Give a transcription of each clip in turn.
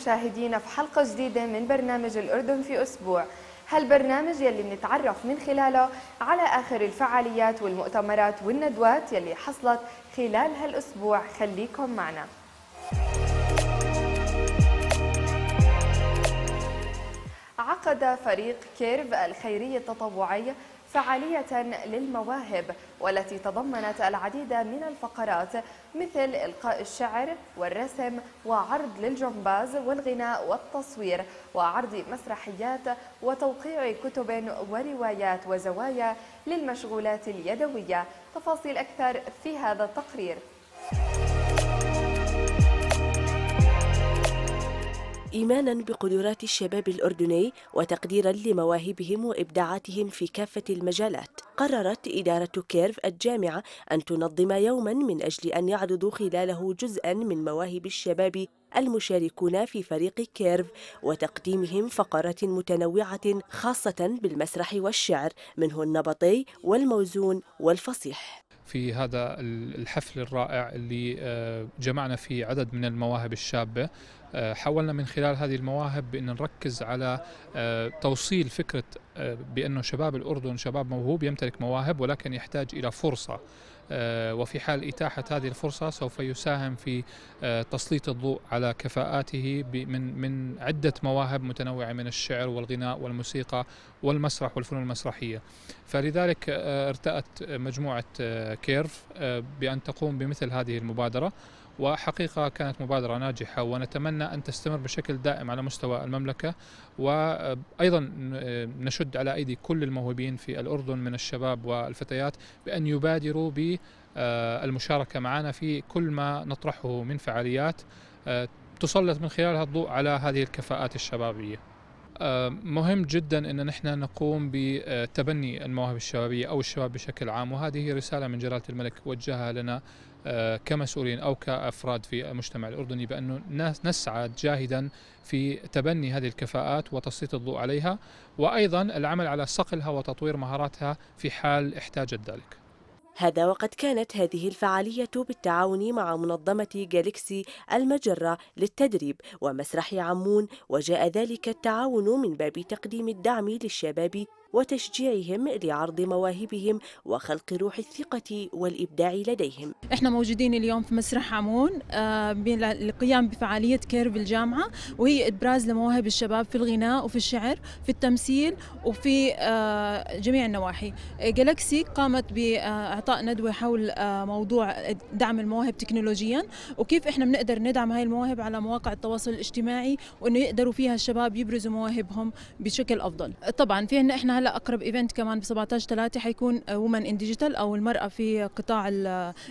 مشاهدينا في حلقة جديدة من برنامج الأردن في أسبوع. هالبرنامج يلي بنتعرف من خلاله على آخر الفعاليات والمؤتمرات والندوات يلي حصلت خلال هالأسبوع. خليكم معنا. عقد فريق كيرف الخيري التطوعي فعالية للمواهب والتي تضمنت العديد من الفقرات مثل إلقاء الشعر والرسم وعرض للجمباز والغناء والتصوير وعرض مسرحيات وتوقيع كتب وروايات وزوايا للمشغولات اليدوية. تفاصيل أكثر في هذا التقرير. إيمانا بقدرات الشباب الأردني وتقديرا لمواهبهم وإبداعاتهم في كافة المجالات. قررت إدارة كيرف الجامعة أن تنظم يوما من أجل أن يعرضوا خلاله جزءا من مواهب الشباب المشاركون في فريق كيرف وتقديمهم فقرات متنوعة خاصة بالمسرح والشعر منه النبطي والموزون والفصيح. في هذا الحفل الرائع اللي جمعنا فيه عدد من المواهب الشابة. حاولنا من خلال هذه المواهب بأن نركز على توصيل فكرة بأنه شباب الأردن شباب موهوب يمتلك مواهب ولكن يحتاج إلى فرصة. وفي حال إتاحة هذه الفرصة سوف يساهم في تسليط الضوء على كفاءاته من من عدة مواهب متنوعة من الشعر والغناء والموسيقى والمسرح والفنون المسرحية. فلذلك ارتأت مجموعة كيرف بأن تقوم بمثل هذه المبادرة. وحقيقة كانت مبادرة ناجحة ونتمنى أن تستمر بشكل دائم على مستوى المملكة وأيضا نشد على أيدي كل الموهوبين في الأردن من الشباب والفتيات بأن يبادروا بالمشاركة معنا في كل ما نطرحه من فعاليات تسلط من خلالها الضوء على هذه الكفاءات الشبابية. مهم جدا أن نحن نقوم بتبني المواهب الشبابية أو الشباب بشكل عام وهذه رسالة من جلالة الملك وجهها لنا كمسؤولين أو كأفراد في المجتمع الأردني بانه نسعى جاهدا في تبني هذه الكفاءات وتسليط الضوء عليها وأيضا العمل على صقلها وتطوير مهاراتها في حال احتاجت ذلك. هذا وقد كانت هذه الفعالية بالتعاون مع منظمة جالكسي المجرة للتدريب ومسرح عمون وجاء ذلك التعاون من باب تقديم الدعم للشباب وتشجيعهم لعرض مواهبهم وخلق روح الثقة والإبداع لديهم. إحنا موجودين اليوم في مسرح عمون للقيام بفعالية كيرف الجامعة وهي إبراز لمواهب الشباب في الغناء وفي الشعر في التمثيل وفي جميع النواحي. جالكسي قامت بإعطاء ندوة حول موضوع دعم المواهب تكنولوجيا وكيف إحنا بنقدر ندعم هاي المواهب على مواقع التواصل الاجتماعي وإنه يقدروا فيها الشباب يبرزوا مواهبهم بشكل أفضل. طبعا في إحنا هلا أقرب event كمان ب 17 3 حيكون women in digital أو المرأة في قطاع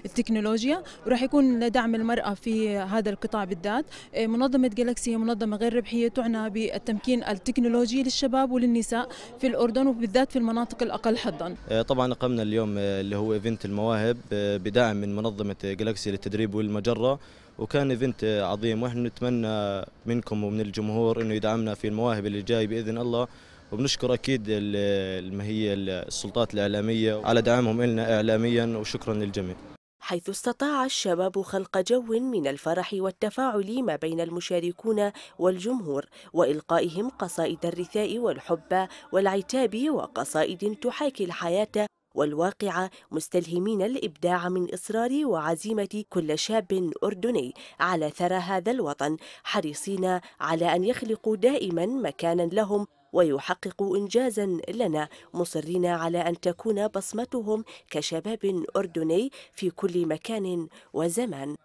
التكنولوجيا وراح يكون لدعم المرأة في هذا القطاع بالذات. منظمة جالكسي هي منظمة غير ربحية تعنى بالتمكين التكنولوجي للشباب وللنساء في الأردن وبالذات في المناطق الأقل حظا. طبعا اقمنا اليوم اللي هو event المواهب بدعم من منظمة جالكسي للتدريب والمجرة وكان event عظيم. ونحن نتمنى منكم ومن الجمهور إنه يدعمنا في المواهب اللي جاي بإذن الله. وبنشكر أكيد اللي هي السلطات الإعلامية على دعمهم لنا اعلاميا وشكرا للجميع. حيث استطاع الشباب خلق جو من الفرح والتفاعل ما بين المشاركون والجمهور وإلقائهم قصائد الرثاء والحب والعتاب وقصائد تحاكي الحياة والواقع مستلهمين الإبداع من إصرار وعزيمة كل شاب أردني على ثرى هذا الوطن حريصين على أن يخلقوا دائما مكانا لهم ويحققوا إنجازا لنا. مصرين على أن تكون بصمتهم كشباب أردني في كل مكان وزمان.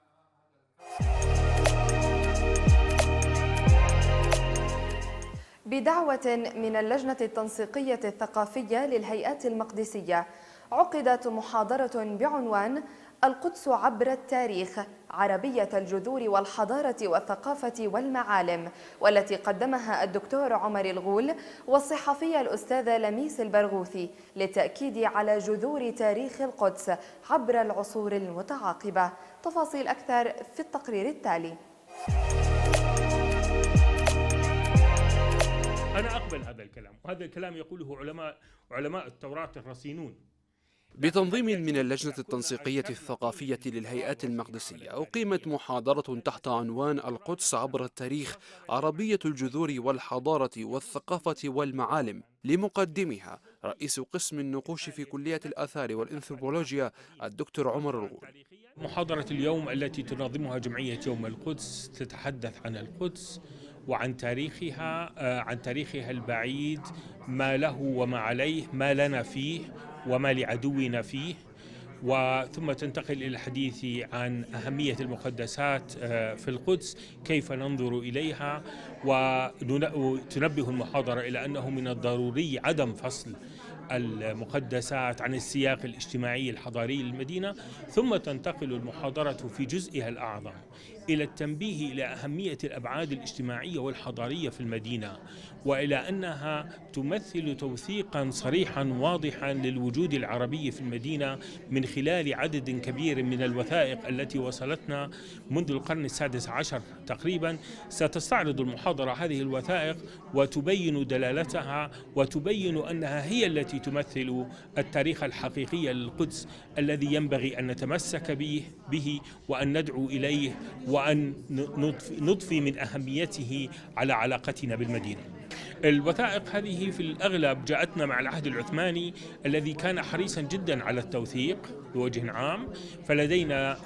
بدعوة من اللجنة التنسيقية الثقافية للهيئات المقدسية عقدت محاضرة بعنوان القدس عبر التاريخ عربية الجذور والحضارة والثقافة والمعالم والتي قدمها الدكتور عمر الغول والصحفية الأستاذة لميس البرغوثي للتأكيد على جذور تاريخ القدس عبر العصور المتعاقبة. تفاصيل أكثر في التقرير التالي. أنا أقبل هذا الكلام وهذا الكلام يقوله علماء علماء التوراة الرصينون بتنظيم من اللجنة التنسيقية الثقافية للهيئات المقدسية أقيمت محاضرة تحت عنوان القدس عبر التاريخ عربية الجذور والحضارة والثقافة والمعالم لمقدمها رئيس قسم النقوش في كلية الآثار والإنثروبولوجيا الدكتور عمر الغول. محاضرة اليوم التي تنظمها جمعية يوم القدس تتحدث عن القدس وعن تاريخها آه، عن تاريخها البعيد ما له وما عليه ما لنا فيه وما لعدونا فيه. وثم تنتقل إلى الحديث عن أهمية المقدسات آه، في القدس كيف ننظر إليها. وتنبه المحاضرة إلى أنه من الضروري عدم فصل المقدسات عن السياق الاجتماعي الحضاري للمدينة. ثم تنتقل المحاضرة في جزئها الأعظم إلى التنبيه إلى أهمية الأبعاد الاجتماعية والحضارية في المدينة وإلى أنها تمثل توثيقا صريحا واضحا للوجود العربي في المدينة من خلال عدد كبير من الوثائق التي وصلتنا منذ القرن السادس عشر تقريبا. ستستعرض المحاضرة هذه الوثائق وتبين دلالتها وتبين أنها هي التي تمثل التاريخ الحقيقي للقدس الذي ينبغي أن نتمسك به, وأن ندعو إليه وأن نضفي من أهميته على علاقتنا بالمدينة. الوثائق هذه في الأغلب جاءتنا مع العهد العثماني الذي كان حريصا جدا على التوثيق بوجه عام فلدينا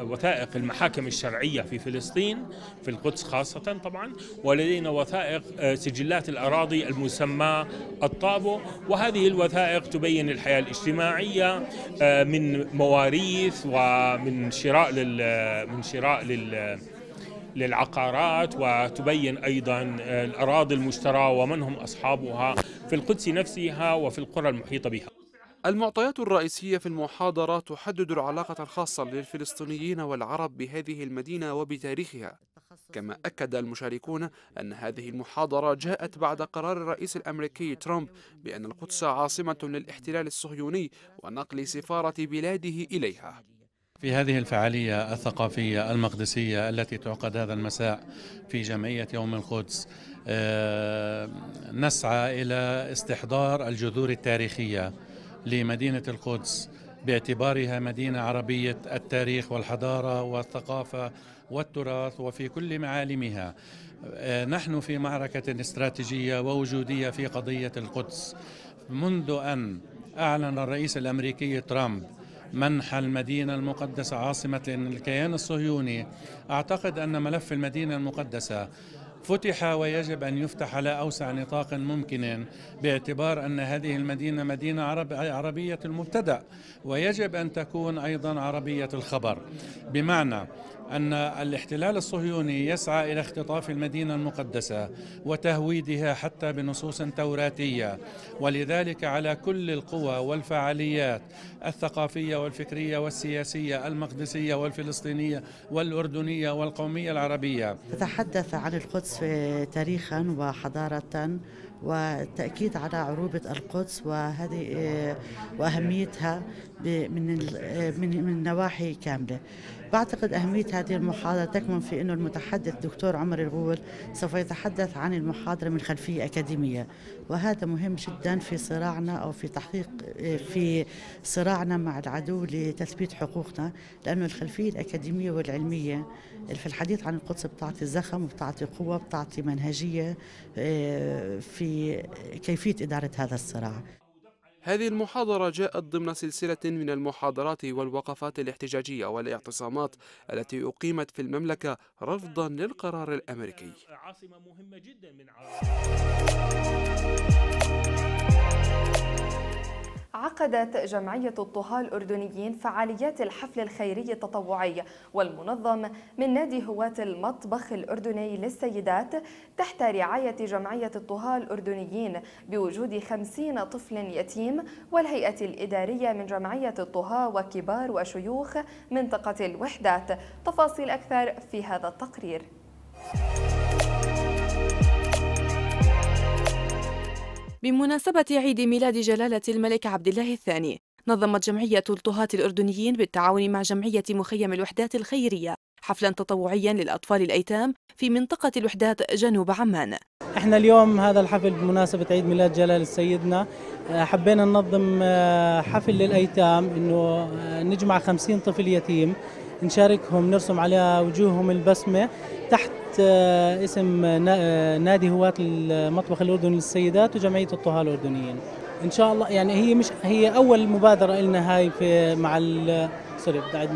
وثائق المحاكم الشرعية في فلسطين في القدس خاصة طبعا ولدينا وثائق آه، سجلات الأراضي المسمى الطابو وهذه الوثائق تبين الحياة الاجتماعية آه، من مواريث ومن شراء لل من شراء لل للعقارات وتبين أيضا الأراضي المشترى ومن هم أصحابها في القدس نفسها وفي القرى المحيطة بها. المعطيات الرئيسية في المحاضرة تحدد العلاقة الخاصة للفلسطينيين والعرب بهذه المدينة وبتاريخها. كما أكد المشاركون أن هذه المحاضرة جاءت بعد قرار الرئيس الأمريكي ترامب بأن القدس عاصمة للاحتلال الصهيوني ونقل سفارة بلاده إليها. في هذه الفعالية الثقافية المقدسية التي تعقد هذا المساء في جمعية يوم القدس آه، نسعى إلى استحضار الجذور التاريخية لمدينة القدس باعتبارها مدينة عربية التاريخ والحضارة والثقافة والتراث وفي كل معالمها. آه، نحن في معركة استراتيجية ووجودية في قضية القدس. منذ أن أعلن الرئيس الأمريكي ترامب منح المدينة المقدسة عاصمة الكيان الصهيوني. أعتقد أن ملف المدينة المقدسة فتح ويجب أن يفتح على أوسع نطاق ممكن باعتبار أن هذه المدينة مدينة عرب عربية المبتدأ ويجب أن تكون أيضا عربية الخبر. بمعنى أن الاحتلال الصهيوني يسعى إلى اختطاف المدينة المقدسة وتهويدها حتى بنصوص توراتية ولذلك على كل القوى والفعاليات الثقافية والفكرية والسياسية المقدسية والفلسطينية والأردنية والقومية العربية. تتحدث عن القدس تاريخا وحضارة والتأكيد على عروبة القدس وهذه وأهميتها من من نواحي كاملة. بعتقد أهمية هذه المحاضرة تكمن في أنه المتحدث دكتور عمر الغول سوف يتحدث عن المحاضرة من خلفية أكاديمية وهذا مهم جدا في صراعنا أو في تحقيق في صراعنا مع العدو لتثبيت حقوقنا لأنه الخلفية الأكاديمية والعلمية في الحديث عن القدس بتعطي زخم وبتعطي قوة بتعطي منهجية آه، في كيفية إدارة هذا الصراع. هذه المحاضرة جاءت ضمن سلسلة من المحاضرات والوقفات الاحتجاجية والاعتصامات التي أقيمت في المملكة رفضا للقرار الأمريكي. عاصمة مهمة جدا من عقدت جمعية الطهاة الأردنيين فعاليات الحفل الخيري التطوعي والمنظم من نادي هواة المطبخ الأردني للسيدات تحت رعاية جمعية الطهاة الأردنيين بوجود خمسين طفل يتيم والهيئة الإدارية من جمعية الطهاة وكبار وشيوخ منطقة الوحدات. تفاصيل أكثر في هذا التقرير. بمناسبة عيد ميلاد جلالة الملك عبد الله الثاني نظمت جمعية الطهاة الأردنيين بالتعاون مع جمعية مخيم الوحدات الخيرية حفلا تطوعيا للأطفال الأيتام في منطقة الوحدات جنوب عمان. إحنا اليوم هذا الحفل بمناسبة عيد ميلاد جلال سيدنا آه، حبينا ننظم آه، حفل للأيتام إنه آه، نجمع خمسين طفل يتيم نشاركهم نرسم على وجوههم البسمة تحت اسم نادي هواة المطبخ الأردني للسيدات وجمعية الطهاة الأردنيين. إن شاء الله يعني هي مش هي أول مبادرة لنا هاي في مع sorry بدي اعيد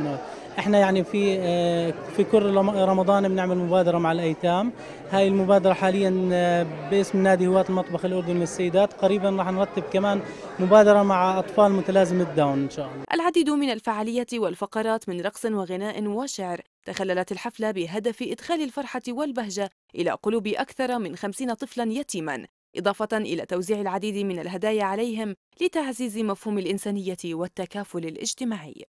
إحنا يعني في آه، في كل رمضان بنعمل مبادرة مع الأيتام. هاي المبادرة حاليا آه، باسم نادي هواة المطبخ الأردني للسيدات قريبا راح نرتب كمان مبادرة مع أطفال متلازمة داون إن شاء الله. العديد من الفعاليات والفقرات من رقص وغناء وشعر. تخللت الحفلة بهدف إدخال الفرحة والبهجة إلى قلوب أكثر من خمسين طفلا يتيما إضافة إلى توزيع العديد من الهدايا عليهم لتعزيز مفهوم الإنسانية والتكافل الاجتماعي.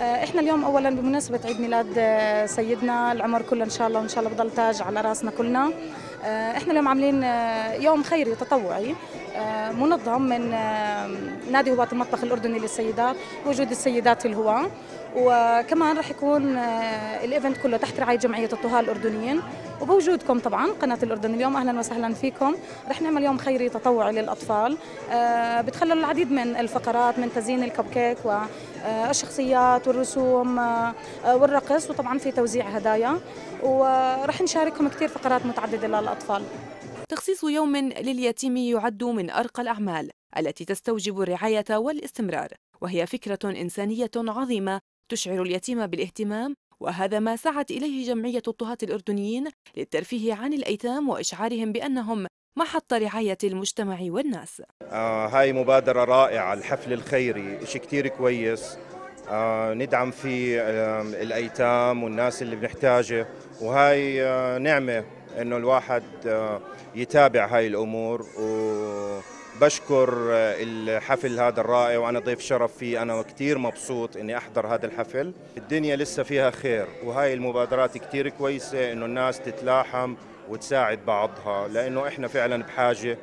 إحنا اليوم اولا بمناسبة عيد ميلاد آه، سيدنا العمر كله إن شاء الله وان شاء الله بضل تاج على رأسنا كلنا. آه، إحنا اليوم عاملين يوم خيري تطوعي منظم من نادي هواة المطبخ الأردني للسيدات وجود السيدات الهواة. وكمان رح يكون ال event كله تحت رعاية جمعية الطهاة الأردنيين. وبوجودكم طبعا قناة الأردن اليوم. أهلا وسهلا فيكم. رح نعمل يوم خيري تطوعي للأطفال. آه، بتخلل العديد من الفقرات من تزيين الكب كيك والشخصيات والرسوم آه، والرقص. وطبعا في توزيع هدايا. ورح نشاركهم كثير فقرات متعددة للأطفال. تخصيص يوم لليتيم يعد من أرقى الأعمال التي تستوجب الرعاية والاستمرار وهي فكرة إنسانية عظيمة تشعر اليتيم بالاهتمام وهذا ما سعت إليه جمعية الطهاة الأردنيين للترفيه عن الأيتام وإشعارهم بأنهم محط رعاية المجتمع والناس. آه هاي مبادرة رائعة الحفل الخيري شيء كتير كويس. آه ندعم فيه آه الأيتام والناس اللي بنحتاجه. وهاي آه نعمة إنه الواحد آه يتابع هاي الأمور و بشكر الحفل هذا الرائع وأنا ضيف شرف فيه. أنا كثير مبسوط إني أحضر هذا الحفل. الدنيا لسه فيها خير وهاي المبادرات كثير كويسة إنه الناس تتلاحم وتساعد بعضها لأنه إحنا فعلا بحاجة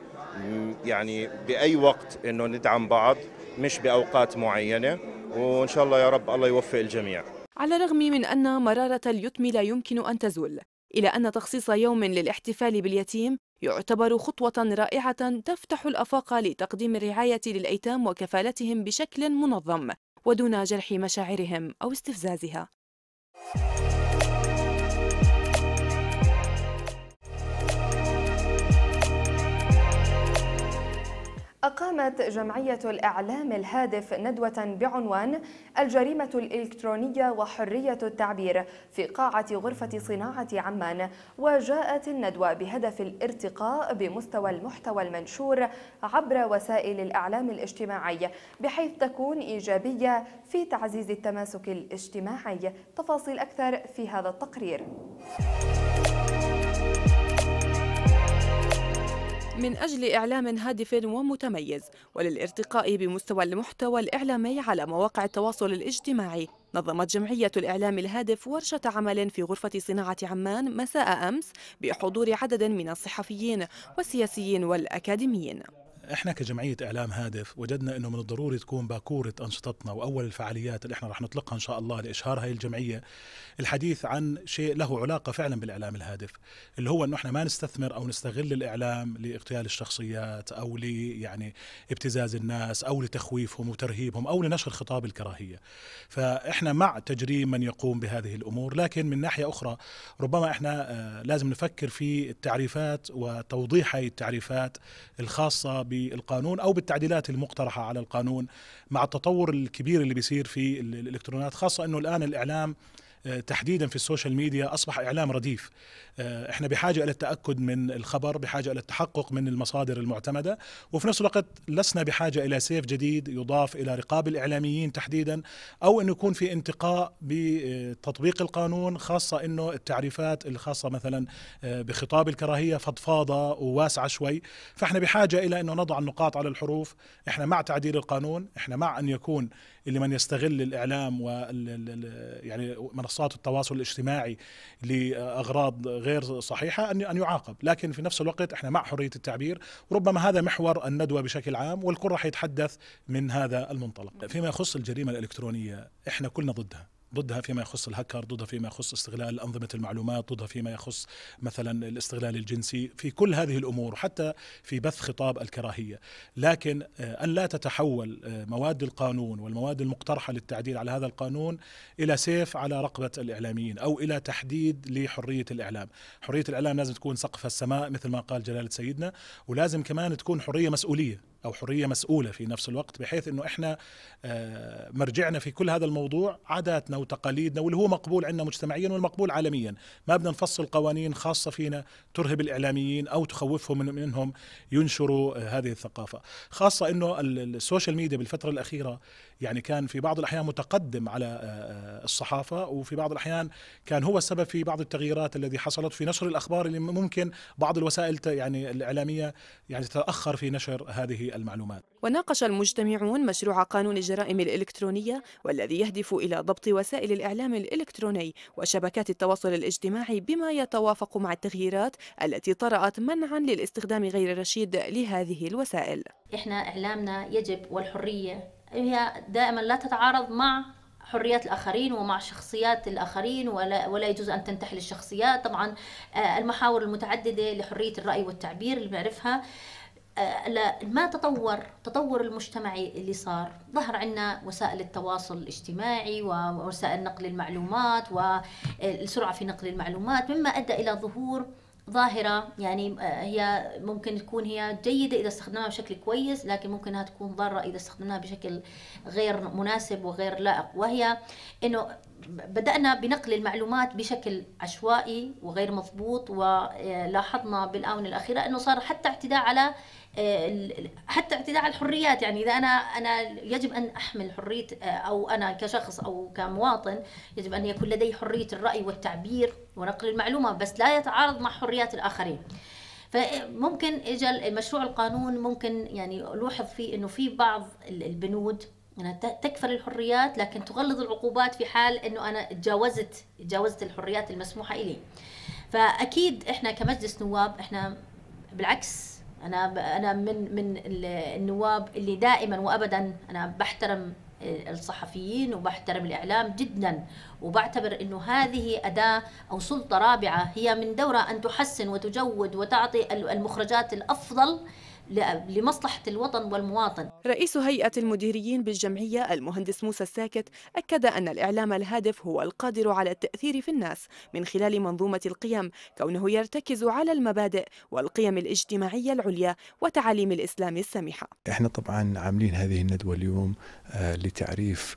يعني بأي وقت إنه ندعم بعض مش بأوقات معينة. وإن شاء الله يا رب الله يوفق الجميع. على الرغم من أن مرارة اليتم لا يمكن أن تزول إلى أن تخصيص يوم للاحتفال باليتيم يعتبر خطوة رائعة تفتح الآفاق لتقديم الرعاية للأيتام وكفالتهم بشكل منظم ودون جرح مشاعرهم أو استفزازها. أقامت جمعية الإعلام الهادف ندوة بعنوان الجريمة الإلكترونية وحرية التعبير في قاعة غرفة صناعة عمان وجاءت الندوة بهدف الارتقاء بمستوى المحتوى المنشور عبر وسائل الإعلام الاجتماعي بحيث تكون إيجابية في تعزيز التماسك الاجتماعي. تفاصيل أكثر في هذا التقرير. من أجل إعلام هادف ومتميز وللارتقاء بمستوى المحتوى الإعلامي على مواقع التواصل الاجتماعي. نظمت جمعية الإعلام الهادف ورشة عمل في غرفة صناعة عمان مساء أمس بحضور عدد من الصحفيين والسياسيين والأكاديميين. إحنا كجمعية إعلام هادف وجدنا إنه من الضروري تكون باكورة أنشطتنا وأول الفعاليات اللي إحنا رح نطلقها إن شاء الله لإشهار هاي الجمعية الحديث عن شيء له علاقة فعلا بالإعلام الهادف اللي هو إنه إحنا ما نستثمر أو نستغل الإعلام لاغتيال الشخصيات أو ل يعني ابتزاز الناس أو لتخويفهم وترهيبهم أو لنشر خطاب الكراهية. فإحنا مع تجريم من يقوم بهذه الأمور لكن من ناحية أخرى ربما إحنا آه، لازم نفكر في التعريفات وتوضيح هذه التعريفات الخاصة بالقانون أو بالتعديلات المقترحة على القانون مع التطور الكبير اللي بيصير في الإلكترونيات خاصة إنه الآن الإعلام تحديدا في ال social media أصبح إعلام رديف. آه، إحنا بحاجة إلى التأكد من الخبر بحاجة إلى التحقق من المصادر المعتمدة وفي نفس الوقت لسنا بحاجة إلى سيف جديد يضاف إلى رقاب الإعلاميين تحديدا أو انه يكون في انتقاء بتطبيق القانون خاصة إنه التعريفات الخاصة مثلا آه، بخطاب الكراهية فضفاضة وواسعة شوي. فإحنا بحاجة إلى إنه نضع النقاط على الحروف. إحنا مع تعديل القانون إحنا مع أن يكون اللي من يستغل الإعلام و يعني منصات التواصل الاجتماعي لأغراض غير صحيحة أن أن يعاقب، لكن في نفس الوقت إحنا مع حرية التعبير، وربما هذا محور الندوة بشكل عام والكل راح يتحدث من هذا المنطلق. فيما يخص الجريمة الإلكترونية إحنا كلنا ضدها. ضدها فيما يخص الهكر ضدها فيما يخص استغلال أنظمة المعلومات ضدها فيما يخص مثلا الاستغلال الجنسي في كل هذه الأمور حتى في بث خطاب الكراهية. لكن أن لا تتحول مواد القانون والمواد المقترحة للتعديل على هذا القانون إلى سيف على رقبة الإعلاميين أو إلى تحديد لحرية الإعلام. حرية الإعلام لازم تكون سقف السماء مثل ما قال جلالة سيدنا ولازم كمان تكون حرية مسؤولية. أو حرية مسؤولة في نفس الوقت بحيث إنه إحنا مرجعنا في كل هذا الموضوع عاداتنا وتقاليدنا واللي هو مقبول عندنا مجتمعيا والمقبول عالميا. ما بدنا نفصل قوانين خاصة فينا ترهب الإعلاميين أو تخوفهم من منهم ينشروا هذه الثقافة. خاصة إنه السوشيال ميديا بالفترة الأخيرة يعني كان في بعض الأحيان متقدم على الصحافة وفي بعض الأحيان كان هو السبب في بعض التغييرات التي حصلت في نشر الأخبار اللي ممكن بعض الوسائل يعني الإعلامية يعني تتأخر في نشر هذه المعلومات. وناقش المجتمعون مشروع قانون الجرائم الإلكترونية والذي يهدف إلى ضبط وسائل الإعلام الإلكتروني وشبكات التواصل الاجتماعي بما يتوافق مع التغييرات التي طرأت منعا للاستخدام غير الرشيد لهذه الوسائل. إحنا إعلامنا يجب والحرية هي دائما لا تتعارض مع حريات الآخرين ومع شخصيات الآخرين ولا, ولا يجوز أن تنتحل الشخصيات. طبعا المحاور المتعددة لحرية الرأي والتعبير اللي بنعرفها ما تطور تطور المجتمعي اللي صار. ظهر عندنا وسائل التواصل الاجتماعي ووسائل نقل المعلومات والسرعة في نقل المعلومات. مما أدى إلى ظهور ظاهرة يعني هي ممكن تكون هي جيدة إذا استخدمناها بشكل كويس لكن ممكن إنها تكون ضارة إذا استخدمناها بشكل غير مناسب وغير لائق. وهي إنه بدأنا بنقل المعلومات بشكل عشوائي وغير مضبوط ولاحظنا بالآونة الأخيرة أنه صار حتى اعتداء على حتى اعتداء على الحريات يعني إذا أنا أنا يجب أن أحمل حرية أو أنا كشخص أو كمواطن يجب أن يكون لدي حرية الرأي والتعبير ونقل المعلومة بس لا يتعارض مع حريات الآخرين. فممكن اجى مشروع القانون ممكن يعني لوحظ فيه إنه في بعض البنود يعني تكفل الحريات لكن تغلظ العقوبات في حال إنه أنا تجاوزت تجاوزت الحريات المسموحة لي فأكيد إحنا كمجلس نواب إحنا بالعكس أنا أنا من من النواب اللي دائما وابدا أنا بحترم الصحفيين وبحترم الإعلام جدا وبعتبر إنه هذه أداة أو سلطة رابعة هي من دورها أن تحسن وتجود وتعطي المخرجات الأفضل لمصلحة الوطن والمواطن. رئيس هيئة المديريين بالجمعية المهندس موسى الساكت أكد أن الإعلام الهادف هو القادر على التأثير في الناس من خلال منظومة القيم كونه يرتكز على المبادئ والقيم الاجتماعية العليا وتعاليم الإسلام السمحة إحنا طبعا عاملين هذه الندوة اليوم آه لتعريف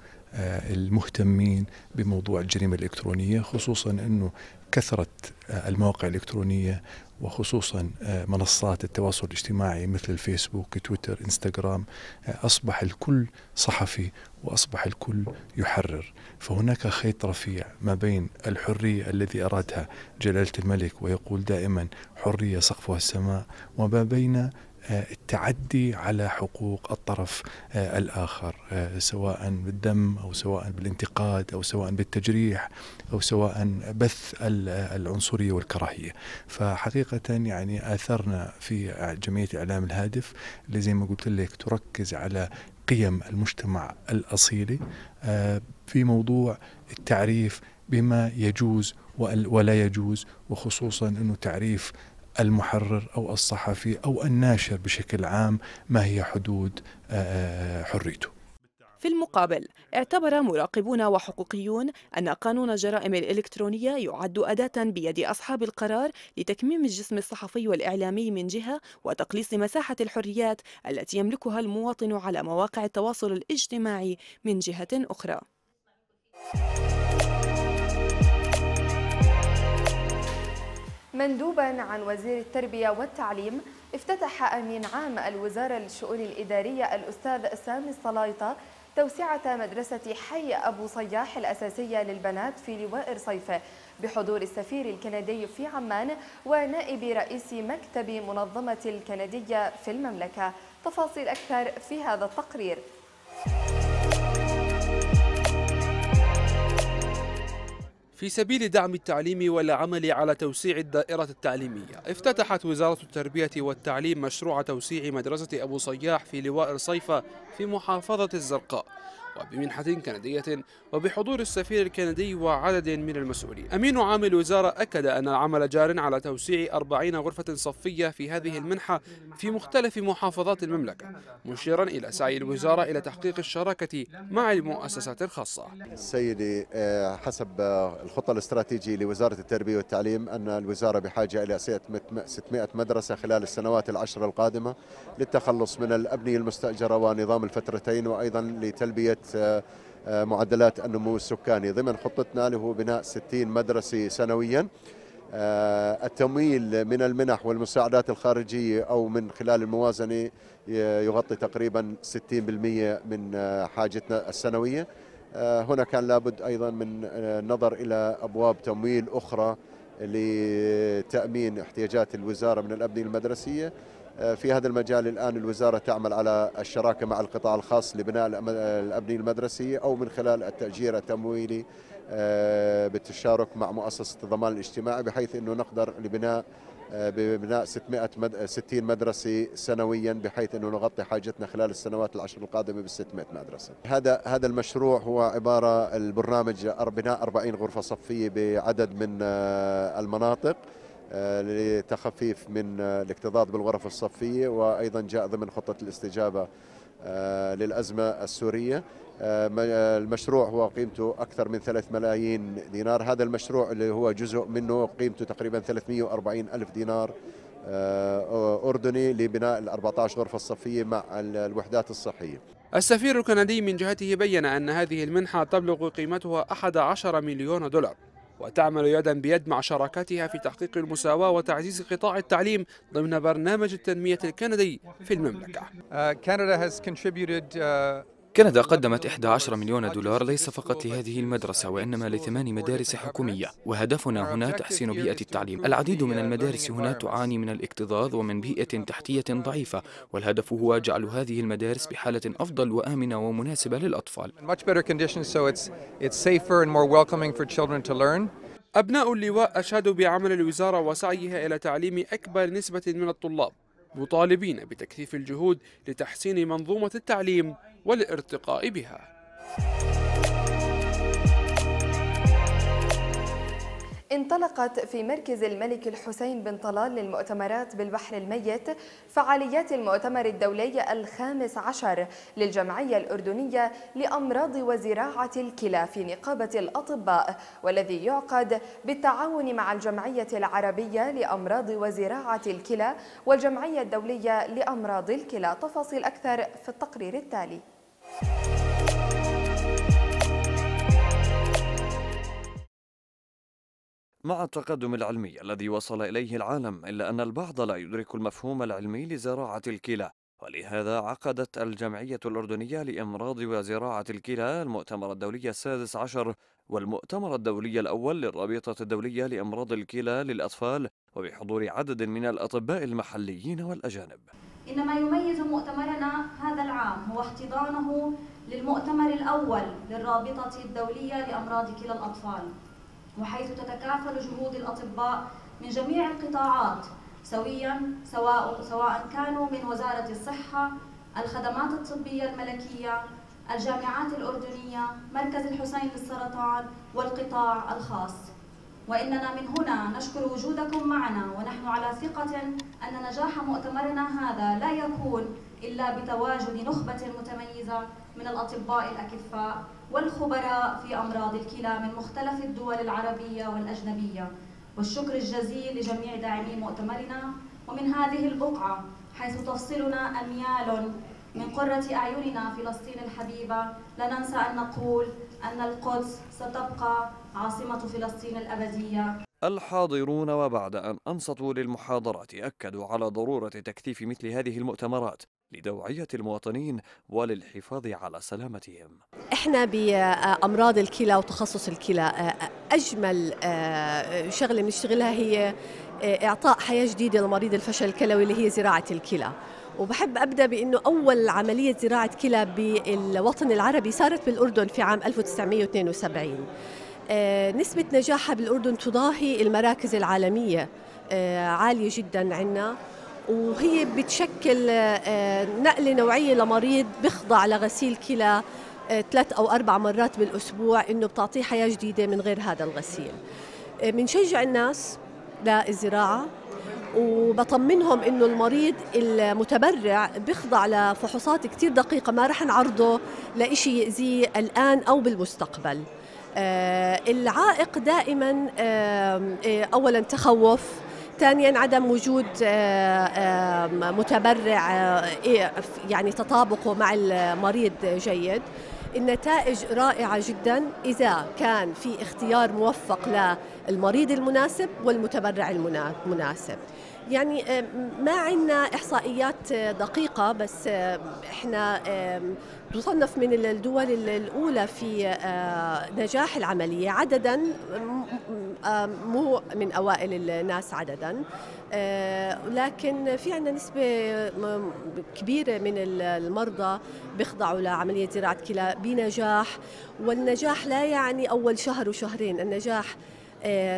المهتمين بموضوع الجريمة الإلكترونية خصوصا أنه كثرة المواقع الإلكترونية وخصوصا منصات التواصل الاجتماعي مثل الفيسبوك تويتر إنستغرام أصبح الكل صحفي وأصبح الكل يحرر. فهناك خيط رفيع ما بين الحرية الذي أرادها جلالة الملك ويقول دائما حرية سقفها السماء. وما بين التعدي على حقوق الطرف الآخر سواء بالدم أو سواء بالانتقاد أو سواء بالتجريح أو سواء بث العنصرية والكراهية. فحقيقة يعني آثرنا في جمعية إعلام الهادف اللي زي ما قلت لك تركز على قيم المجتمع الأصيلي في موضوع التعريف بما يجوز ولا يجوز وخصوصا أنه تعريف المحرر أو الصحفي أو الناشر بشكل عام ما هي حدود حريته. في المقابل اعتبر مراقبون وحقوقيون أن قانون الجرائم الإلكترونية يعد أداة بيد أصحاب القرار لتكميم الجسم الصحفي والإعلامي من جهة وتقليص مساحة الحريات التي يملكها المواطن على مواقع التواصل الاجتماعي من جهة أخرى. مندوبا عن وزير التربية والتعليم افتتح أمين عام الوزارة للشؤون الإدارية الأستاذ سامي الصلايطة توسعة مدرسة حي أبو صياح الأساسية للبنات في لواء رصيفة بحضور السفير الكندي في عمان ونائب رئيس مكتب منظمة الكندية في المملكة. تفاصيل أكثر في هذا التقرير. في سبيل دعم التعليم والعمل على توسيع الدائرة التعليمية افتتحت وزارة التربية والتعليم مشروع توسيع مدرسة أبو صياح في لواء رصيفة في محافظة الزرقاء. وبمنحة كندية وبحضور السفير الكندي وعدد من المسؤولين. أمين عام الوزارة أكد أن العمل جار على توسيع 40 غرفة صفية في هذه المنحة في مختلف محافظات المملكة مشيرا إلى سعي الوزارة إلى تحقيق الشراكة مع المؤسسات الخاصة. سيدي آه، حسب آه، الخطة الاستراتيجية لوزارة التربية والتعليم أن الوزارة بحاجة إلى 600 مدرسة خلال السنوات العشر القادمة للتخلص من الأبنية المستأجرة ونظام الفترتين وأيضا لتلبية معدلات النمو السكاني ضمن خطتنا اللي هو بناء 60 مدرسة سنويا. التمويل من المنح والمساعدات الخارجية أو من خلال الموازنة يغطي تقريبا 60% من حاجتنا السنوية. آه، هنا كان لابد أيضا من النظر آه، إلى أبواب تمويل أخرى لتأمين احتياجات الوزارة من الأبنية المدرسية. آه، في هذا المجال الآن الوزارة تعمل على الشراكة مع القطاع الخاص لبناء الأبنية المدرسية أو من خلال التأجير التمويلي بالتشارك مع مؤسسة الضمان الاجتماعي بحيث أنه نقدر لبناء ببناء 600 مد... 60 مدرسة سنويا بحيث أنه نغطي حاجتنا خلال السنوات العشر القادمة بال 600 مدرسة. هذا هذا المشروع هو عبارة البرنامج بناء 40 غرفة صفية بعدد من آه، المناطق. آه، لتخفيف من آه، الاكتظاظ بالغرف الصفية وأيضا جاء ضمن خطة الاستجابة للأزمة السورية. المشروع هو قيمته أكثر من 3 ملايين دينار. هذا المشروع اللي هو جزء منه قيمته تقريبا 340 ألف دينار آه، أردني لبناء ال 14 غرفة الصفية مع الوحدات الصحية. السفير الكندي من جهته بين أن هذه المنحة تبلغ قيمتها 11 مليون دولار. وتعمل يدا بيد مع شراكاتها في تحقيق المساواة وتعزيز قطاع التعليم ضمن برنامج التنمية الكندي في المملكة. Uh, has contributed uh, كندا قدمت 11 مليون دولار ليس فقط لهذه المدرسة وإنما لثمان مدارس حكومية. وهدفنا هنا تحسين بيئة التعليم. العديد من المدارس هنا تعاني من الاكتظاظ ومن بيئة تحتية ضعيفة والهدف هو جعل هذه المدارس بحالة أفضل وآمنة ومناسبة للأطفال. أبناء اللواء أشادوا بعمل الوزارة وسعيها إلى تعليم أكبر نسبة من الطلاب مطالبين بتكثيف الجهود لتحسين منظومة التعليم. والارتقاء بها. انطلقت في مركز الملك الحسين بن طلال للمؤتمرات بالبحر الميت فعاليات المؤتمر الدولي الخامس عشر للجمعية الأردنية لأمراض وزراعة الكلى في نقابة الأطباء والذي يعقد بالتعاون مع الجمعية العربية لأمراض وزراعة الكلى والجمعية الدولية لأمراض الكلى. تفاصيل أكثر في التقرير التالي. مع التقدم العلمي الذي وصل إليه العالم إلا أن البعض لا يدرك المفهوم العلمي لزراعة الكلى. ولهذا عقدت الجمعية الأردنية لأمراض وزراعة الكلى المؤتمر الدولي السادس عشر والمؤتمر الدولي الأول للرابطة الدولية لأمراض الكلى للأطفال وبحضور عدد من الأطباء المحليين والأجانب. إن ما يميز مؤتمرنا هذا العام هو احتضانه للمؤتمر الأول للرابطة الدولية لأمراض كلى الأطفال وحيث تتكافل جهود الأطباء من جميع القطاعات سويا سواء سواء كانوا من وزارة الصحة، الخدمات الطبية الملكية، الجامعات الأردنية، مركز الحسين للسرطان والقطاع الخاص. وإننا من هنا نشكر وجودكم معنا ونحن على ثقة أن نجاح مؤتمرنا هذا لا يكون إلا بتواجد نخبة متميزة من الأطباء الأكفاء والخبراء في أمراض الكلى من مختلف الدول العربية والأجنبية. والشكر الجزيل لجميع داعمي مؤتمرنا. ومن هذه البقعة حيث تفصلنا أميال من قرة أعيننا فلسطين الحبيبة لا ننسى أن نقول أن القدس ستبقى عاصمة فلسطين الأبدية. الحاضرون وبعد أن أنصتوا للمحاضرات أكدوا على ضرورة تكثيف مثل هذه المؤتمرات لدوعية المواطنين وللحفاظ على سلامتهم. إحنا بأمراض الكلى وتخصص الكلى أجمل آه، شغلة بنشتغلها هي آه، إعطاء حياة جديدة لمريض الفشل الكلوي اللي هي زراعة الكلى. وبحب أبدأ بإنه أول عملية زراعة كلى بالوطن العربي صارت بالأردن في عام 1972 آه، نسبة نجاحها بالأردن تضاهي المراكز العالمية عالية جدا عندنا وهي بتشكل آه، نقلة نوعية لمريض بيخضع لغسيل كلى ثلاث أو أربع مرات بالأسبوع إنه بتعطيه حياة جديدة من غير هذا الغسيل. بنشجع الناس للزراعة. وبطمنهم إنه المريض المتبرع بيخضع لفحوصات كثير دقيقة ما رح نعرضه لإشي يأذيه الآن أو بالمستقبل. آه العائق دائما آه اولا تخوف ثانيا عدم وجود آه متبرع إيه، يعني تطابقه مع المريض جيد. النتائج رائعة جدا إذا كان في اختيار موفق للمريض المناسب والمتبرع المناسب. يعني ما عندنا إحصائيات دقيقة بس إحنا نصنف من الدول الأولى في آه، نجاح العملية عددا مو من أوائل الناس عددا. آه، لكن في عندنا نسبة كبيرة من المرضى بيخضعوا لعملية زراعة كلى بنجاح. والنجاح لا يعني أول شهر وشهرين النجاح آه،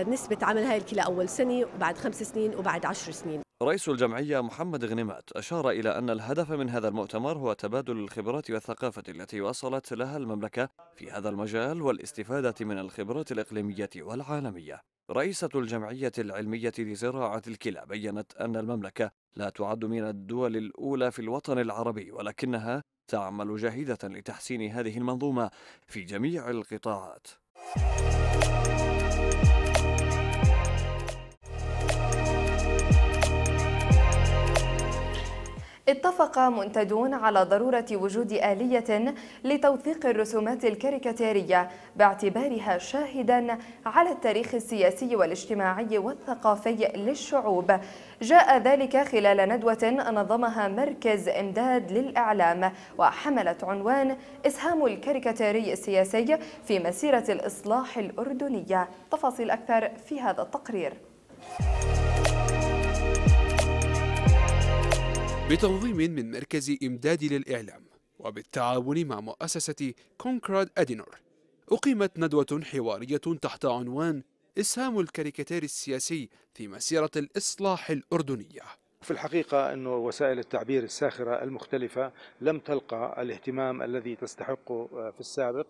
نسبة عمل هاي الكلى أول سنة وبعد خمس سنين وبعد عشر سنين. رئيس الجمعية محمد غنيمات أشار إلى أن الهدف من هذا المؤتمر هو تبادل الخبرات والثقافة التي وصلت لها المملكة في هذا المجال والاستفادة من الخبرات الإقليمية والعالمية. رئيسة الجمعية العلمية لزراعة الكلى بيّنت أن المملكة لا تعد من الدول الأولى في الوطن العربي ولكنها تعمل جاهدة لتحسين هذه المنظومة في جميع القطاعات. اتفق منتجون على ضرورة وجود آلية لتوثيق الرسومات الكاريكاتيرية باعتبارها شاهدا على التاريخ السياسي والاجتماعي والثقافي للشعوب. جاء ذلك خلال ندوة نظمها مركز إمداد للإعلام وحملت عنوان إسهام الكاريكاتيري السياسي في مسيرة الإصلاح الأردنية. تفاصيل أكثر في هذا التقرير. بتنظيم من مركز إمداد للإعلام وبالتعاون مع مؤسسة كونكراد أدينور أقيمت ندوة حوارية تحت عنوان إسهام الكاريكاتير السياسي في مسيرة الإصلاح الأردنية. في الحقيقة أن وسائل التعبير الساخرة المختلفة لم تلقى الاهتمام الذي تستحقه في السابق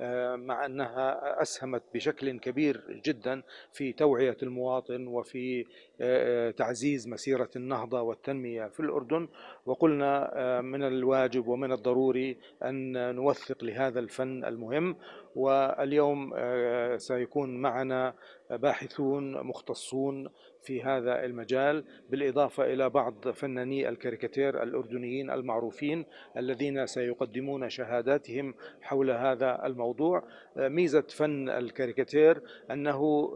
آه، مع أنها أسهمت بشكل كبير جدا في توعية المواطن وفي آه، آه، تعزيز مسيرة النهضة والتنمية في الأردن. وقلنا من الواجب ومن الضروري أن نوثق لهذا الفن المهم. واليوم سيكون معنا باحثون مختصون في هذا المجال بالإضافة إلى بعض فناني الكاريكاتير الأردنيين المعروفين الذين سيقدمون شهاداتهم حول هذا الموضوع. ميزة فن الكاريكاتير أنه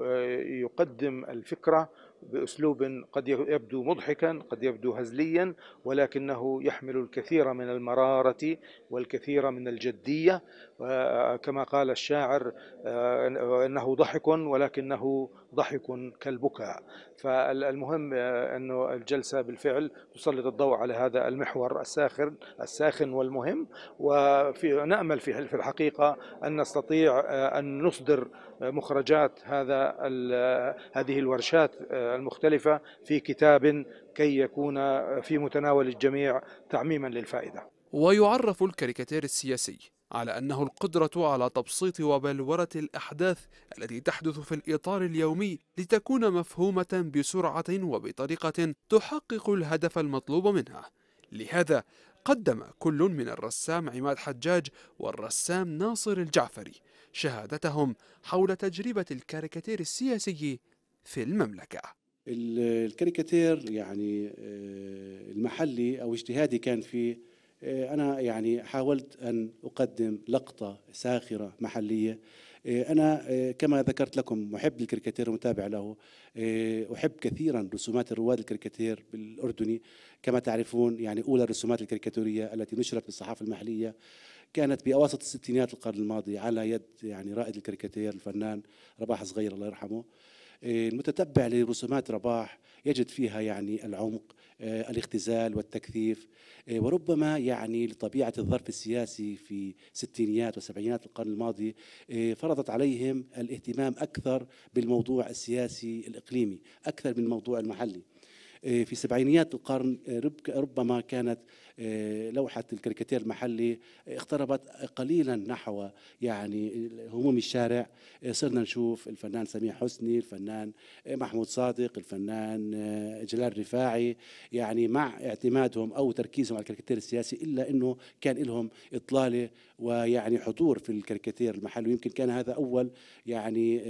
يقدم الفكرة بأسلوب قد يبدو مضحكا قد يبدو هزليا ولكنه يحمل الكثير من المرارة والكثير من الجدية. كما قال الشاعر إنه ضحك ولكنه ضحك كالبكاء. فالمهم انه الجلسة بالفعل تسلط الضوء على هذا المحور الساخن الساخن والمهم. وفي نأمل في الحقيقة أن نستطيع أن نصدر مخرجات هذا هذه الورشات المختلفة في كتاب كي يكون في متناول الجميع تعميما للفائدة. ويعرف الكاريكاتير السياسي على أنه القدرة على تبسيط وبلورة الأحداث التي تحدث في الإطار اليومي لتكون مفهومة بسرعة وبطريقة تحقق الهدف المطلوب منها. لهذا قدم كل من الرسام عماد حجاج والرسام ناصر الجعفري شهادتهم حول تجربة الكاريكاتير السياسي في المملكة. الكاريكاتير يعني آه، المحلي أو اجتهادي كان فيه آه، أنا يعني حاولت أن أقدم لقطة ساخرة محلية. آه، أنا كما ذكرت لكم محب للكاريكاتير ومتابع له. أحب كثيرا رسومات الرواد الكاريكاتير بالأردني. كما تعرفون يعني أولى الرسومات الكاريكاتورية التي نشرت في الصحافة المحلية. كانت بأواسط الستينات القرن الماضي على يد يعني رائد الكاريكاتير الفنان رباح صغير الله يرحمه. آه، المتتبع لرسومات رباح يجد فيها يعني العمق آه، الاختزال والتكثيف آه، وربما يعني لطبيعة الظرف السياسي في ستينيات وسبعينات القرن الماضي فرضت عليهم الاهتمام أكثر بالموضوع السياسي الإقليمي أكثر من الموضوع المحلي. في سبعينيات القرن ربما كانت لوحة الكاريكاتير المحلي اقتربت قليلا نحو يعني هموم الشارع. صرنا نشوف الفنان سميح حسني الفنان محمود صادق الفنان جلال رفاعي. يعني مع اعتمادهم أو تركيزهم على الكاريكاتير السياسي إلا أنه كان لهم إطلالة ويعني حضور في الكاريكاتير المحلي. ويمكن كان هذا أول يعني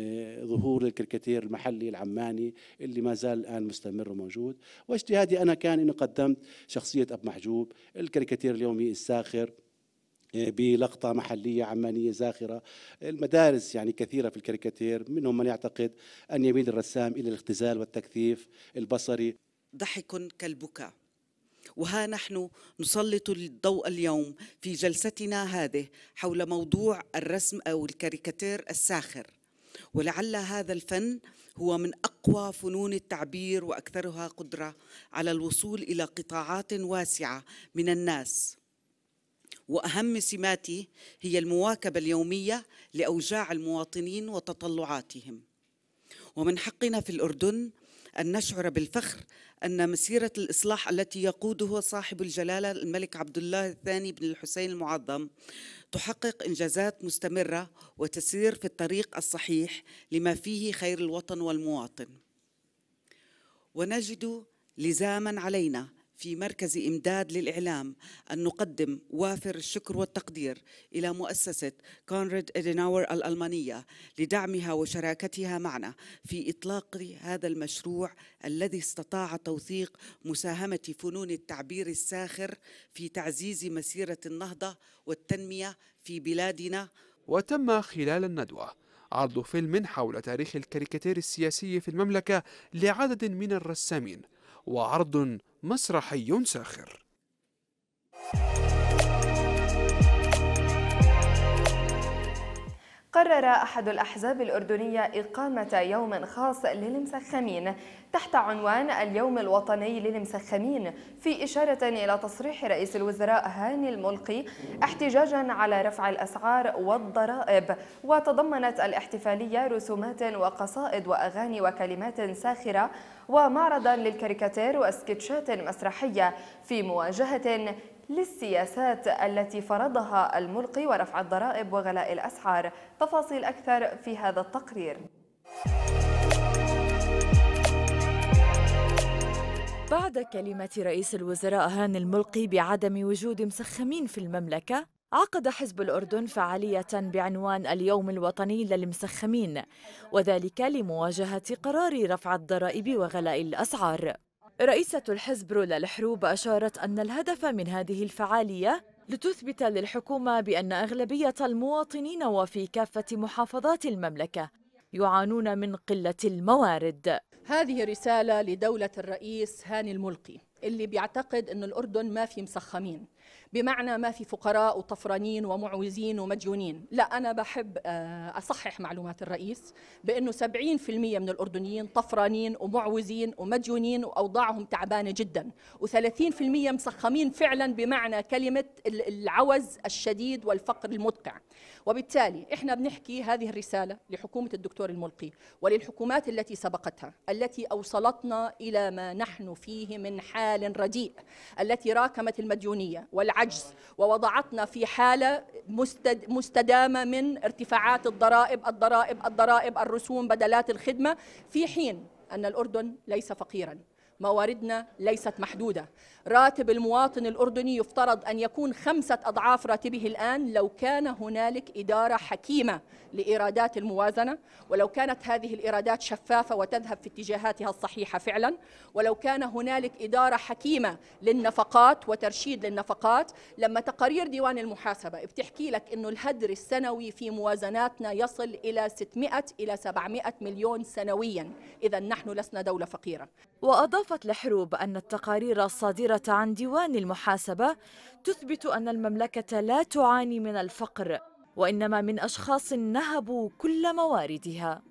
ظهور للكاريكاتير المحلي العماني اللي ما زال الآن مستمر وموجود. واجتهادي أنا كان أنه قدمت شخصية أبو محجوب الكاريكاتير اليومي الساخر آه، بلقطة محلية عمانية ساخرة المدارس يعني كثيرة في الكاريكاتير منهم من يعتقد أن يميل الرسام إلى الاختزال والتكثيف البصري. ضحك كالبكاء. وها نحن نسلط الضوء اليوم في جلستنا هذه حول موضوع الرسم أو الكاريكاتير الساخر. ولعل هذا الفن هو من أقوى فنون التعبير وأكثرها قدرة على الوصول إلى قطاعات واسعة من الناس. وأهم سماته هي المواكبة اليومية لأوجاع المواطنين وتطلعاتهم. ومن حقنا في الأردن أن نشعر بالفخر أن مسيرة الإصلاح التي يقوده صاحب الجلالة الملك عبد الله الثاني بن الحسين المعظم تحقق إنجازات مستمرة وتسير في الطريق الصحيح لما فيه خير الوطن والمواطن. ونجد لزاما علينا في مركز إمداد للإعلام أن نقدم وافر الشكر والتقدير إلى مؤسسة كونراد إديناور الألمانية لدعمها وشراكتها معنا في إطلاق هذا المشروع الذي استطاع توثيق مساهمة فنون التعبير الساخر في تعزيز مسيرة النهضة والتنمية في بلادنا. وتم خلال الندوة عرض فيلم حول تاريخ الكاريكاتير السياسي في المملكة لعدد من الرسامين وعرض مسرحي ساخر. قرر أحد الأحزاب الأردنية إقامة يوم خاص للمسخمين تحت عنوان اليوم الوطني للمسخمين في إشارة إلى تصريح رئيس الوزراء هاني الملقي احتجاجا على رفع الأسعار والضرائب وتضمنت الاحتفالية رسومات وقصائد وأغاني وكلمات ساخرة ومعرضا للكاريكاتير وسكتشات مسرحية في مواجهة للسياسات التي فرضها الملقي ورفع الضرائب وغلاء الأسعار. تفاصيل أكثر في هذا التقرير. بعد كلمة رئيس الوزراء هاني الملقي بعدم وجود مسخمين في المملكة عقد حزب الأردن فعالية بعنوان اليوم الوطني للمسخمين وذلك لمواجهة قرار رفع الضرائب وغلاء الأسعار. رئيسة الحزب رولا الحروب أشارت أن الهدف من هذه الفعالية لتثبت للحكومة بأن أغلبية المواطنين وفي كافة محافظات المملكة يعانون من قلة الموارد. هذه رسالة لدولة الرئيس هاني الملقي اللي بيعتقد أن الأردن ما في مسخمين. بمعنى ما في فقراء وطفرانين ومعوزين ومديونين. لا أنا بحب آه، أصحح معلومات الرئيس بأنه 70% من الأردنيين طفرانين ومعوزين ومديونين وأوضاعهم تعبانة جدا و30% مسخمين فعلا بمعنى كلمة العوز الشديد والفقر المدقع. وبالتالي إحنا بنحكي هذه الرسالة لحكومة الدكتور الملقي وللحكومات التي سبقتها التي أوصلتنا إلى ما نحن فيه من حال رديء التي راكمت المديونية والعجز. ووضعتنا في حالة مستدامة من ارتفاعات الضرائب الضرائب الضرائب الرسوم بدلات الخدمة. في حين أن الأردن ليس فقيراً مواردنا ليست محدودة. راتب المواطن الأردني يفترض أن يكون خمسة أضعاف راتبه الآن لو كان هنالك إدارة حكيمة لإيرادات الموازنة ولو كانت هذه الإيرادات شفافة وتذهب في اتجاهاتها الصحيحة فعلا ولو كان هنالك إدارة حكيمة للنفقات وترشيد للنفقات. لما تقارير ديوان المحاسبة بتحكي لك أنه الهدر السنوي في موازناتنا يصل إلى 600 إلى 700 مليون سنويا إذا نحن لسنا دولة فقيرة. وأضافت لحروب أن التقارير الصادرة عن ديوان المحاسبة تثبت أن المملكة لا تعاني من الفقر وإنما من أشخاص نهبوا كل مواردها.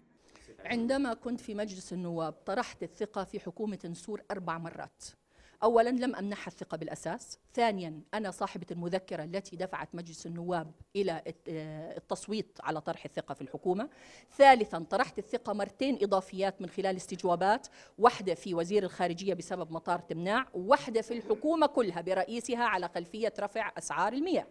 عندما كنت في مجلس النواب طرحت الثقة في حكومة نسور أربع مرات. اولا لم أمنحها الثقة بالأساس. ثانيا أنا صاحبة المذكرة التي دفعت مجلس النواب إلى آه، التصويت على طرح الثقة في الحكومة. ثالثا طرحت الثقة مرتين إضافيات من خلال استجوابات واحدة في وزير الخارجية بسبب مطار تمناع وواحده في الحكومة كلها برئيسها على خلفية رفع أسعار المياه.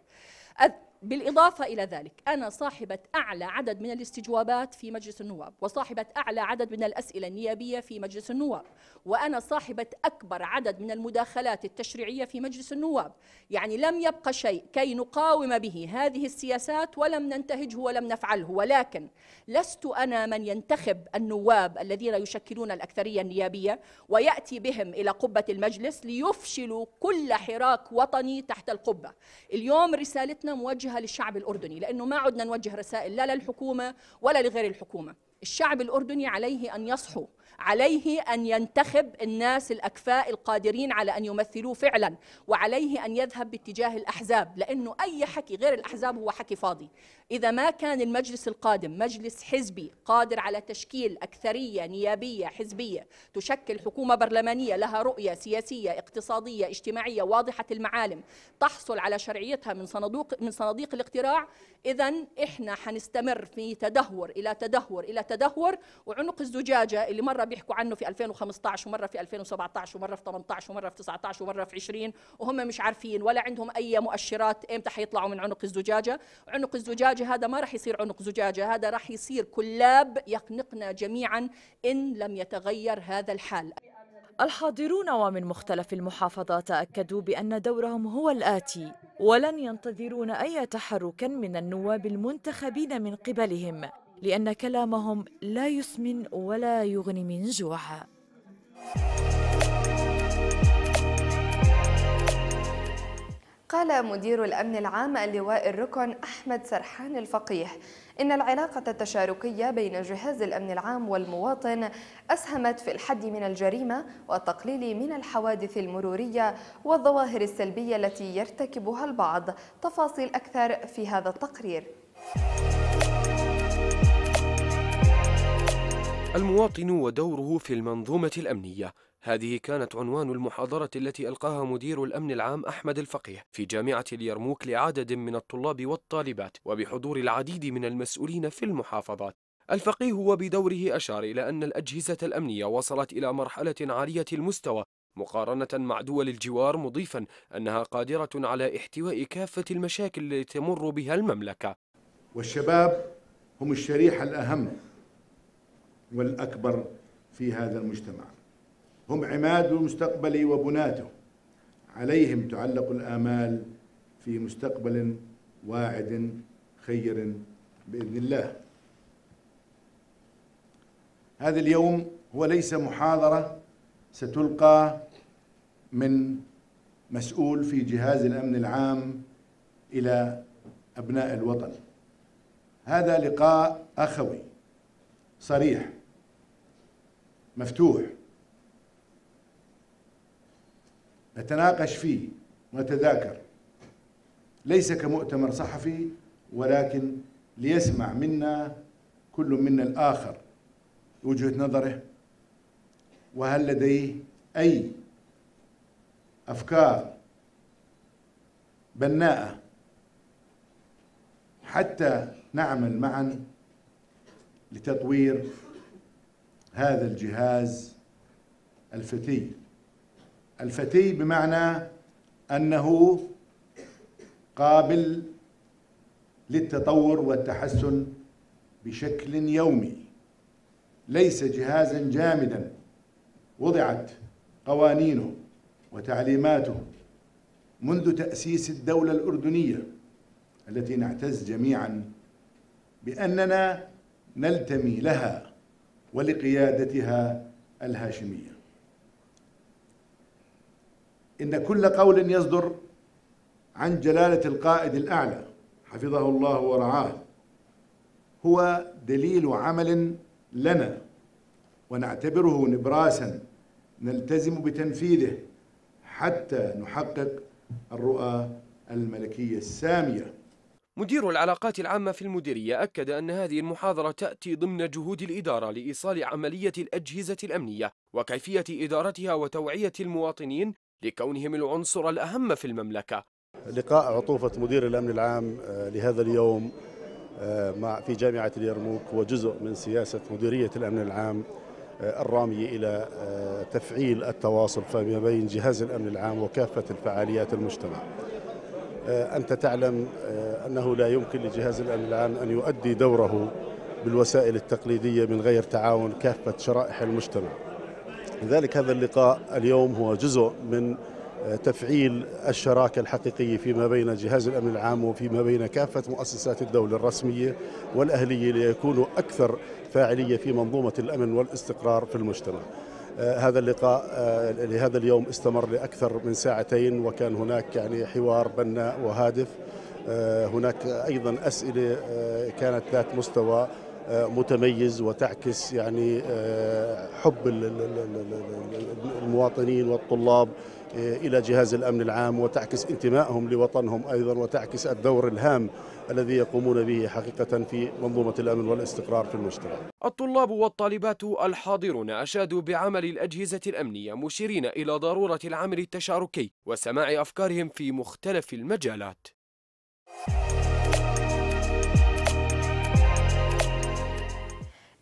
بالإضافة إلى ذلك أنا صاحبة أعلى عدد من الاستجوابات في مجلس النواب وصاحبة أعلى عدد من الأسئلة النيابية في مجلس النواب وأنا صاحبة أكبر عدد من المداخلات التشريعية في مجلس النواب. يعني لم يبقى شيء كي نقاوم به هذه السياسات ولم ننتهجه ولم نفعله. ولكن لست أنا من ينتخب النواب الذين يشكلون الأكثرية النيابية ويأتي بهم إلى قبة المجلس ليفشلوا كل حراك وطني تحت القبة. اليوم رسالتنا موجهة نوجهها للشعب الأردني لأنه ما عدنا نوجه رسائل لا للحكومة ولا لغير الحكومة. الشعب الأردني عليه أن يصحو عليه أن ينتخب الناس الأكفاء القادرين على أن يمثلوه فعلا وعليه أن يذهب باتجاه الأحزاب لأنه أي حكي غير الأحزاب هو حكي فاضي. إذا ما كان المجلس القادم مجلس حزبي قادر على تشكيل أكثرية نيابية حزبية تشكل حكومة برلمانية لها رؤية سياسية اقتصادية اجتماعية واضحة المعالم تحصل على شرعيتها من صناديق من صناديق الاقتراع إذا إحنا حنستمر في تدهور إلى تدهور إلى تدهور وعنق الزجاجة اللي مرة بيحكوا عنه في 2015 ومرة في 2017 ومرة في 18 ومرة في 19 ومرة في 20 وهم مش عارفين ولا عندهم أي مؤشرات إمتى حيطلعوا من عنق الزجاجة. عنق الزجاجة هذا ما راح يصير عنق زجاجة هذا راح يصير كلاب يخنقنا جميعا إن لم يتغير هذا الحال. الحاضرون ومن مختلف المحافظات أكدوا بأن دورهم هو الآتي ولن ينتظرون أي تحرك من النواب المنتخبين من قبلهم لأن كلامهم لا يسمن ولا يغني من جوع. قال مدير الأمن العام اللواء الركن أحمد سرحان الفقيه إن العلاقة التشاركية بين جهاز الأمن العام والمواطن أسهمت في الحد من الجريمة والتقليل من الحوادث المرورية والظواهر السلبية التي يرتكبها البعض. تفاصيل أكثر في هذا التقرير. المواطن ودوره في المنظومة الأمنية. هذه كانت عنوان المحاضرة التي ألقاها مدير الأمن العام أحمد الفقيه في جامعة اليرموك لعدد من الطلاب والطالبات وبحضور العديد من المسؤولين في المحافظات. الفقيه وبدوره أشار إلى أن الأجهزة الأمنية وصلت إلى مرحلة عالية المستوى مقارنة مع دول الجوار مضيفا أنها قادرة على احتواء كافة المشاكل التي تمر بها المملكة. والشباب هم الشريحة الأهم والأكبر في هذا المجتمع. هم عماد المستقبل وبناته. عليهم تعلق الآمال في مستقبل واعد خير بإذن الله. هذا اليوم هو ليس محاضرة ستلقى من مسؤول في جهاز الأمن العام إلى أبناء الوطن. هذا لقاء أخوي صريح مفتوح نتناقش فيه ونتذاكر ليس كمؤتمر صحفي ولكن ليسمع منا كل منا الآخر وجهة نظره. وهل لديه أي أفكار بناءة حتى نعمل معا لتطوير هذا الجهاز الفتي الفتي بمعنى أنه قابل للتطور والتحسن بشكل يومي. ليس جهازا جامدا. وضعت قوانينه وتعليماته منذ تأسيس الدولة الأردنية التي نعتز جميعا بأننا نلتمي لها ولقيادتها الهاشمية. إن كل قول يصدر عن جلالة القائد الأعلى حفظه الله ورعاه. هو دليل عمل لنا ونعتبره نبراسا نلتزم بتنفيذه حتى نحقق الرؤى الملكية السامية. مدير العلاقات العامة في المديرية أكد أن هذه المحاضرة تأتي ضمن جهود الإدارة لإيصال عملية الأجهزة الأمنية وكيفية إدارتها وتوعية المواطنين لكونهم العنصر الأهم في المملكة. لقاء عطوفة مدير الأمن العام لهذا اليوم مع في جامعة اليرموك هو جزء من سياسة مديرية الأمن العام الرامية إلى تفعيل التواصل فيما بين جهاز الأمن العام وكافة الفعاليات المجتمع. أنت تعلم أنه لا يمكن لجهاز الأمن العام أن يؤدي دوره بالوسائل التقليدية من غير تعاون كافة شرائح المجتمع. لذلك هذا اللقاء اليوم هو جزء من تفعيل الشراكة الحقيقية فيما بين جهاز الأمن العام وفيما بين كافة مؤسسات الدولة الرسمية والأهلية ليكونوا أكثر فاعلية في منظومة الأمن والاستقرار في المجتمع. هذا اللقاء لهذا اليوم استمر لأكثر من ساعتين وكان هناك يعني حوار بناء وهادف. هناك أيضا أسئلة كانت ذات مستوى متميز وتعكس يعني حب المواطنين والطلاب إلى جهاز الأمن العام وتعكس انتمائهم لوطنهم أيضا وتعكس الدور الهام الذي يقومون به حقيقة في منظومة الأمن والاستقرار في المجتمع. الطلاب والطالبات الحاضرون أشادوا بعمل الأجهزة الأمنية مشيرين إلى ضرورة العمل التشاركي وسماع أفكارهم في مختلف المجالات.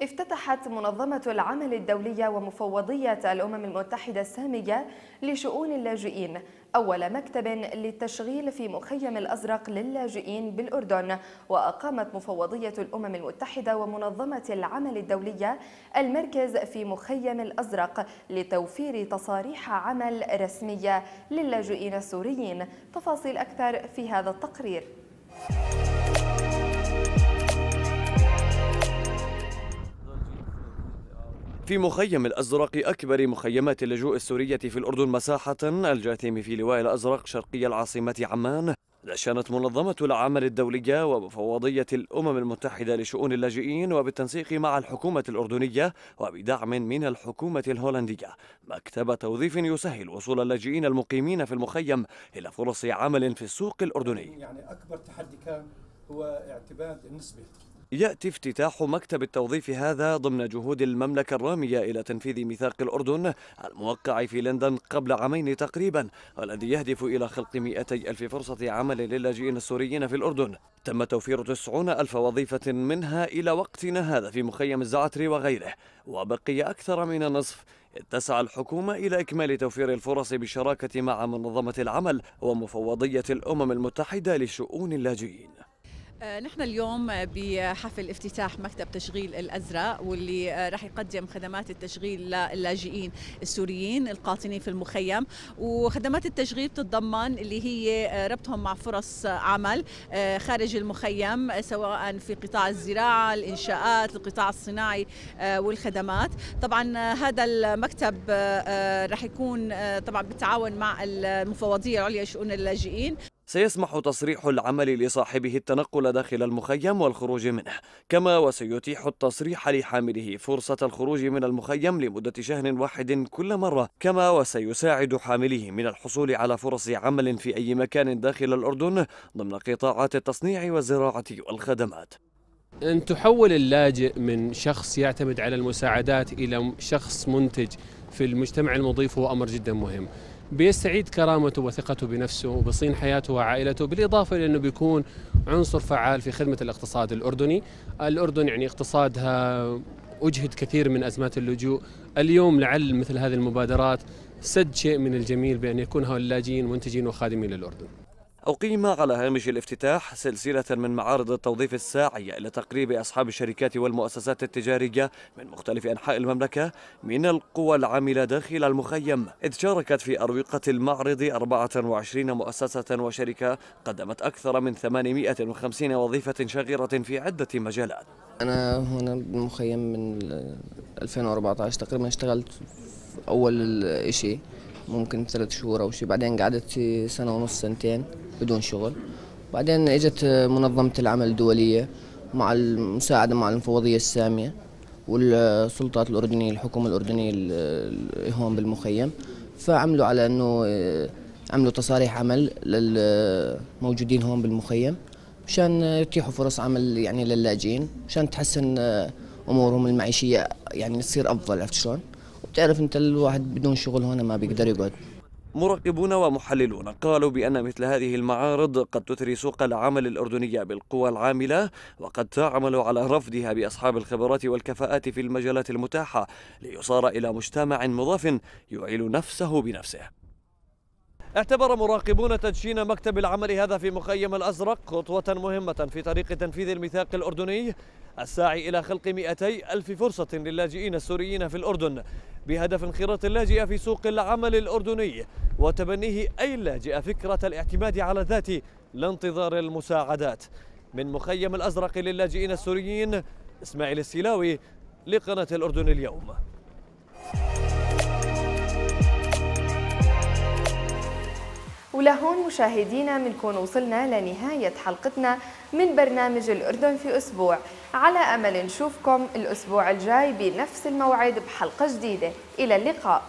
افتتحت منظمة العمل الدولية ومفوضية الأمم المتحدة السامية لشؤون اللاجئين أول مكتب للتشغيل في مخيم الأزرق للاجئين بالأردن وأقامت مفوضية الأمم المتحدة ومنظمة العمل الدولية المركز في مخيم الأزرق لتوفير تصاريح عمل رسمية للاجئين السوريين. تفاصيل أكثر في هذا التقرير. في مخيم الأزرق أكبر مخيمات اللجوء السورية في الأردن مساحة. الجاثم في لواء الأزرق شرقي العاصمة عمان. دشنت منظمة العمل الدولية ومفوضية الأمم المتحدة لشؤون اللاجئين وبالتنسيق مع الحكومة الأردنية وبدعم من الحكومة الهولندية. مكتب توظيف يسهل وصول اللاجئين المقيمين في المخيم إلى فرص عمل في السوق الأردني. يعني أكبر تحدي كان هو اعتماد النسبة. يأتي افتتاح مكتب التوظيف هذا ضمن جهود المملكة الرامية إلى تنفيذ ميثاق الأردن الموقع في لندن قبل عامين تقريبا والذي يهدف إلى خلق 200 ألف فرصة عمل للاجئين السوريين في الأردن. تم توفير 90 ألف وظيفة منها إلى وقتنا هذا في مخيم الزعتري وغيره. وبقي أكثر من النصف تسعى الحكومة إلى إكمال توفير الفرص بالشراكة مع منظمة العمل ومفوضية الأمم المتحدة لشؤون اللاجئين. نحن اليوم بحفل افتتاح مكتب تشغيل الأزرق واللي راح يقدم خدمات التشغيل للاجئين السوريين القاطنين في المخيم. وخدمات التشغيل بتتضمن اللي هي ربطهم مع فرص عمل خارج المخيم سواء في قطاع الزراعة الإنشاءات القطاع الصناعي والخدمات. طبعا هذا المكتب راح يكون طبعا بالتعاون مع المفوضية العليا لشؤون اللاجئين. سيسمح تصريح العمل لصاحبه التنقل داخل المخيم والخروج منه كما وسيتيح التصريح لحامله فرصة الخروج من المخيم لمدة شهر واحد كل مرة كما وسيساعد حامله من الحصول على فرص عمل في أي مكان داخل الأردن ضمن قطاعات التصنيع والزراعة والخدمات. أن تحول اللاجئ من شخص يعتمد على المساعدات إلى شخص منتج في المجتمع المضيف هو أمر جدا مهم. بيستعيد كرامته وثقته بنفسه وبصين حياته وعائلته بالإضافة إلى أنه بيكون عنصر فعال في خدمة الاقتصاد الأردني. الأردن يعني اقتصادها أجهد كثير من أزمات اللجوء. اليوم لعل مثل هذه المبادرات سد شيء من الجميل بأن يكون هؤلاء اللاجئين منتجين وخادمين للأردن. أقيم على هامش الافتتاح سلسلة من معارض التوظيف الساعية إلى تقريب أصحاب الشركات والمؤسسات التجارية من مختلف أنحاء المملكة من القوى العاملة داخل المخيم. إذ شاركت في أروقة المعرض 24 مؤسسة وشركة قدمت أكثر من 850 وظيفة شاغرة في عدة مجالات. أنا هنا بالمخيم من 2014 تقريبا اشتغلت أول إشي. ممكن ثلاث شهور أو شيء بعدين قعدت سنة ونص سنتين بدون شغل بعدين إجت منظمة العمل الدولية مع المساعدة مع المفوضية السامية والسلطات الأردنية الحكومة الأردنية هون بالمخيم فعملوا على أنه عملوا تصاريح عمل للموجودين هون بالمخيم مشان يتيحوا فرص عمل يعني للاجئين مشان تحسن أمورهم المعيشية يعني تصير أفضل عرفت شلون؟ وبتعرف أنت الواحد بدون شغل هون ما بيقدر يقعد. مراقبون ومحللون قالوا بأن مثل هذه المعارض قد تثري سوق العمل الأردنية بالقوى العاملة وقد تعمل على رفضها بأصحاب الخبرات والكفاءات في المجالات المتاحة ليصار إلى مجتمع مضاف يعيل نفسه بنفسه. اعتبر مراقبون تدشين مكتب العمل هذا في مخيم الأزرق خطوة مهمة في طريق تنفيذ الميثاق الأردني الساعي إلى خلق 200 ألف فرصة للاجئين السوريين في الأردن بهدف انخراط اللاجئ في سوق العمل الأردني وتبنيه أي لاجئ فكرة الاعتماد على الذات لانتظار المساعدات. من مخيم الأزرق للاجئين السوريين إسماعيل السلاوي لقناة الأردن اليوم. ولهون مشاهدينا منكون وصلنا لنهاية حلقتنا من برنامج الأردن في أسبوع. على أمل نشوفكم الأسبوع الجاي بنفس الموعد بحلقة جديدة. إلى اللقاء.